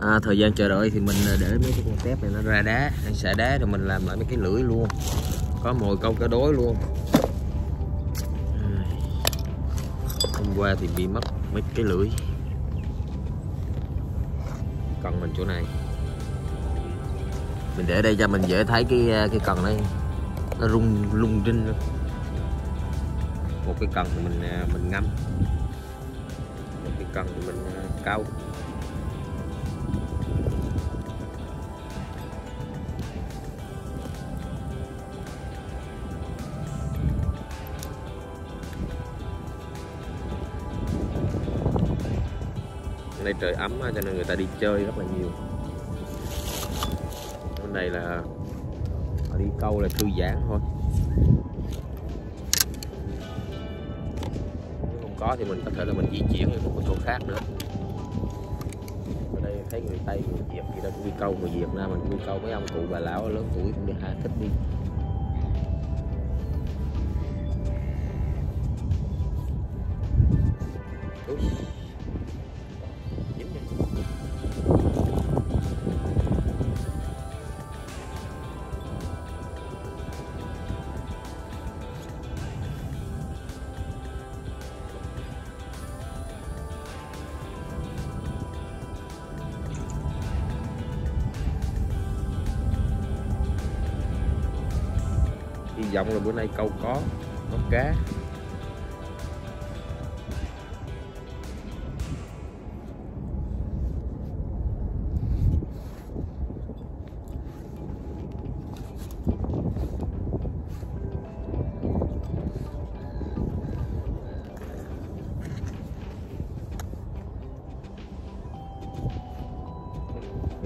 à, thời gian chờ đợi thì mình à, để mấy cái con tép này nó ra đá xả đá rồi mình làm lại mấy cái lưỡi luôn. Có mồi câu cá đối luôn. Hôm qua thì bị mất mấy cái lưỡi. Cần mình chỗ này. Mình để đây cho mình dễ thấy cái à, cái cần đấy nó rung lung rinh một cái cần mình à, mình ngâm. Một cái cần thì mình à, đây trời ấm cho nên người ta đi chơi rất là nhiều. Bên này là họ đi câu là thư giãn thôi. Nếu không có thì mình có thể là mình di chuyển đi một cái chỗ khác nữa. Ở đây thấy người tây, người việt thì ta cũng đi câu người việt nam, mình cũng đi câu mấy ông cụ bà lão lớn tuổi cũng đi ha, thích đi. Hy vọng là bữa nay câu có có cá.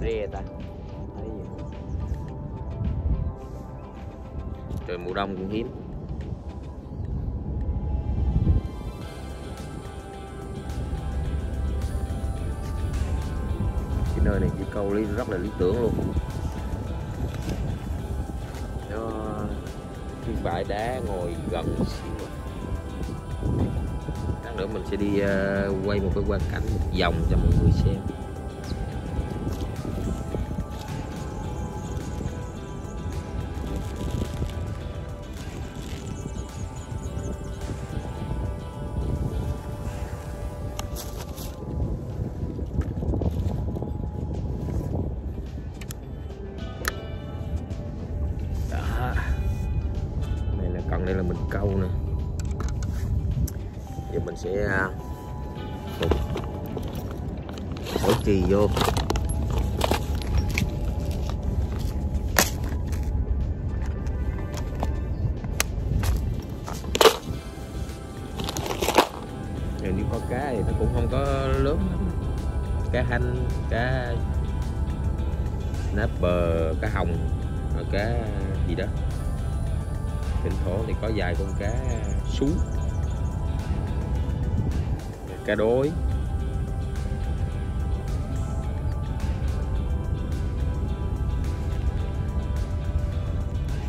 Rê ta. Rồi mùa đông cũng hiếm. Cái nơi này chỉ câu lý rất là lý tưởng luôn. Nó cái bãi đá ngồi gần xíu. Nữa mình sẽ đi uh, quay một cái quang cảnh một vòng cho mọi người xem. Sẽ à, phục. Mỗi trì vô. Rồi nếu có cá thì nó cũng không có lớn lắm. Cá hanh, cá nắp bờ cá hồng cá gì đó. Thỉnh thoảng thì có vài con cá sú cá đối.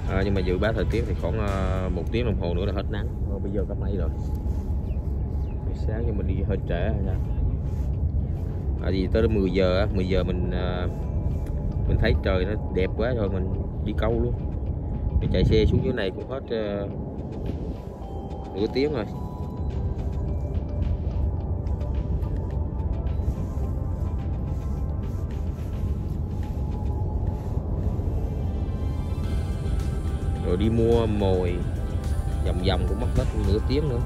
À, nhưng mà dự báo thời tiết thì khoảng ờ, một tiếng đồng hồ nữa là hết nắng. Rồi bây giờ có mấy rồi. Sáng nhưng mình đi hơi trễ hay sao à, tới 10 giờ 10 giờ mình ờ, mình thấy trời nó đẹp quá rồi mình đi câu luôn. Mình chạy xe xuống dưới này cũng hết uh, nửa tiếng rồi. Rồi đi mua mồi vòng vòng cũng mất hết nửa tiếng nữa.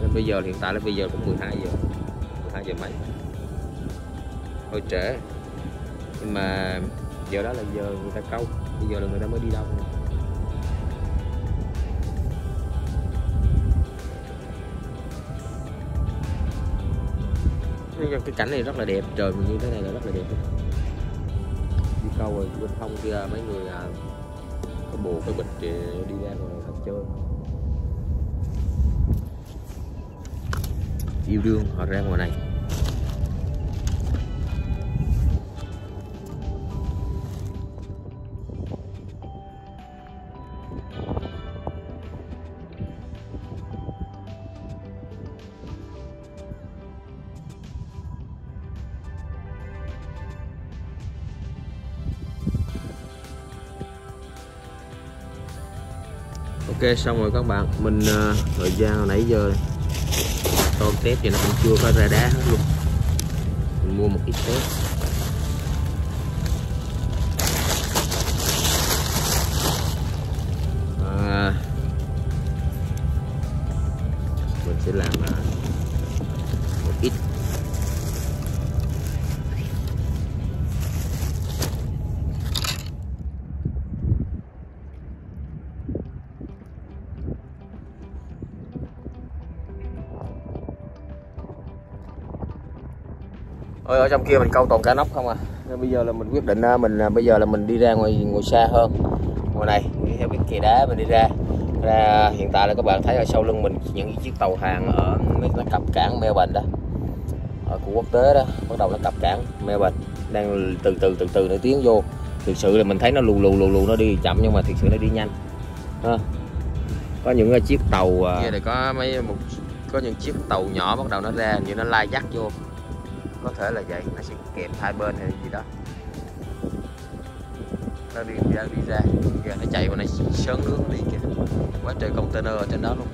Nên bây giờ hiện tại là bây giờ cũng 12 giờ 12 giờ mấy. Hơi trễ. Nhưng mà giờ đó là giờ người ta câu bây giờ là người ta mới đi đâu. Nhưng cái cảnh này rất là đẹp trời mình như thế này là rất là đẹp. Đi câu rồi bên hông kia mấy người à, cái bồ, cái bịch đi ra ngoài thật chơi. Yêu đương, họ ra ngoài này. Ok xong rồi các bạn. Mình uh, thời gian hồi nãy giờ tôm tép thì nó cũng chưa có ra đá hết luôn. Mình mua một ít tép. Ôi, ở trong kia mình câu toàn cá nóc không à. Nên bây giờ là mình quyết định à, mình à, bây giờ là mình đi ra ngoài ngồi xa hơn. Ngoài này đi theo cái kè đá mình đi ra. Ra hiện tại là các bạn thấy ở sau lưng mình những chiếc tàu hàng ở mấy cái cập cảng Melbourne đó. Ở của quốc tế đó bắt đầu nó cập cảng Melbourne. Đang từ từ từ từ nó tiến vô. Thực sự là mình thấy nó lù lù lù lù nó đi chậm nhưng mà thực sự nó đi nhanh. Ha. có những à, chiếc tàu kia này có mấy một có những chiếc tàu nhỏ bắt đầu nó ra như nó lai dắt vô có thể là vậy, nó sẽ kẹp hai bên hay gì đó. Nó đi ra đi ra. Giờ nó chạy vào này, sớm nước đi kìa. Quá trời container ở trên đó luôn.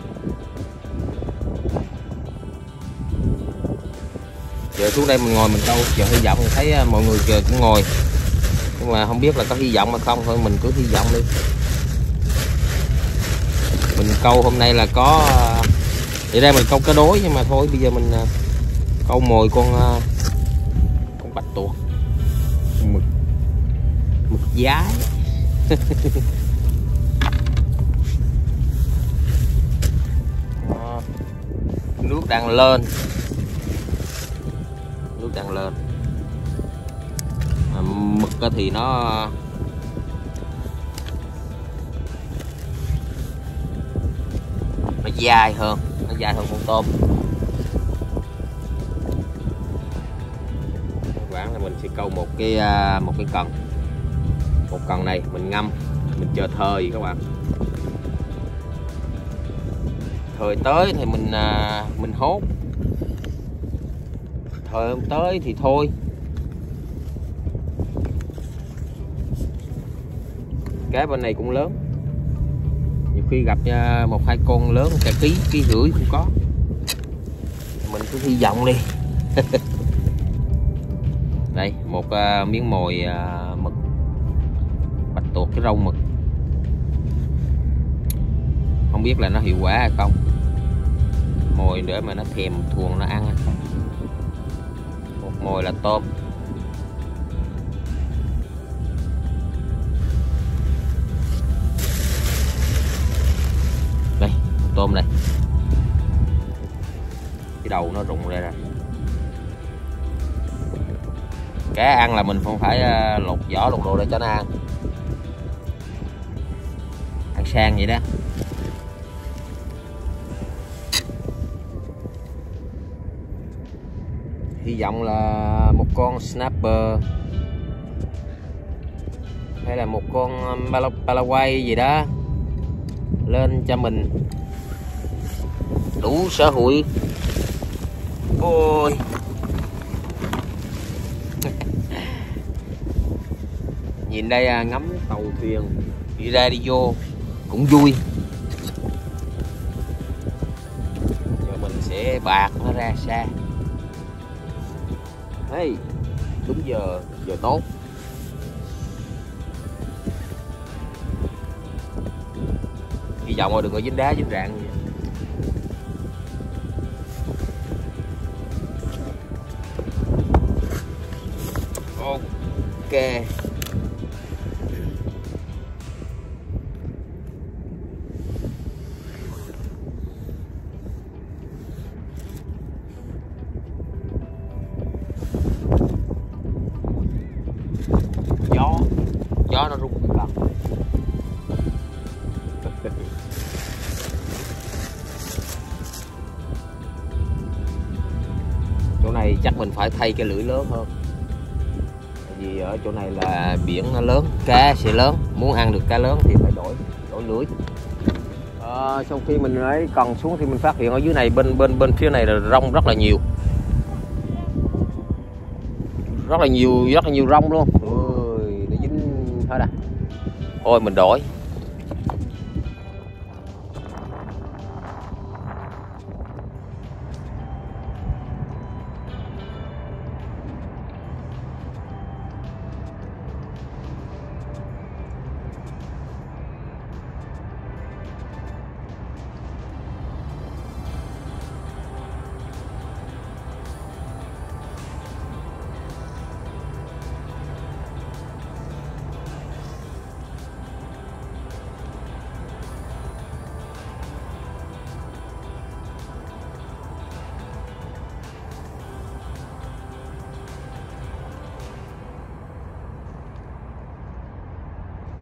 Giờ xuống đây mình ngồi mình câu giờ hy vọng thấy à, mọi người giờ cũng ngồi. Nhưng mà không biết là có hy vọng hay không, thôi mình cứ hy vọng đi. Mình câu hôm nay là có à, vậy đây mình câu cá đối nhưng mà thôi, bây giờ mình à, câu mồi con tuột. Mực. Mực giá. Nước đang lên. Nước đang lên. À, mực thì nó nó dài hơn. Nó dài hơn con tôm. Mình sẽ câu một cái à, một cái cần. Một cần này, mình ngâm, mình chờ thời các bạn. Thời tới thì mình à, mình hốt. Thời không tới thì thôi. Cá bên này cũng lớn. Nhiều khi gặp à, một hai con lớn cả ký ký rưỡi cũng có. Mình cứ hy vọng đi. đây một uh, miếng mồi uh, mực. Bạch tuộc cái rau mực. Không biết là nó hiệu quả hay không. Mồi để mà nó thèm thuồng nó ăn một mồi là tôm. Đây tôm này. Cái đầu nó rụng ra rồi cá ăn là mình không phải ờ, lột vỏ, lột đồ để cho nó ăn. Ăn sang vậy đó. Hy vọng là một con snapper, hay là một con ờ, Paraguay gì đó lên cho mình. Đủ sở hữu. Ôi. Nhìn đây à, ngắm tàu thuyền đi ra đi vô cũng vui. Giờ mình sẽ bạc nó ra xa. Hey, đúng giờ giờ tốt. Hy vọng mà đừng có dính đá dính rạn. Gì ok. Gió nó rung cái lần chỗ này chắc mình phải thay cái lưỡi lớn hơn. Vì ở chỗ này là biển nó lớn cá sẽ lớn muốn ăn được cá lớn thì phải đổi đổi lưỡi. À, sau khi mình ấy cần xuống thì mình phát hiện ở dưới này bên bên bên phía này là rong rất là nhiều. Rất là nhiều rất là nhiều rong luôn thôi mình đổi.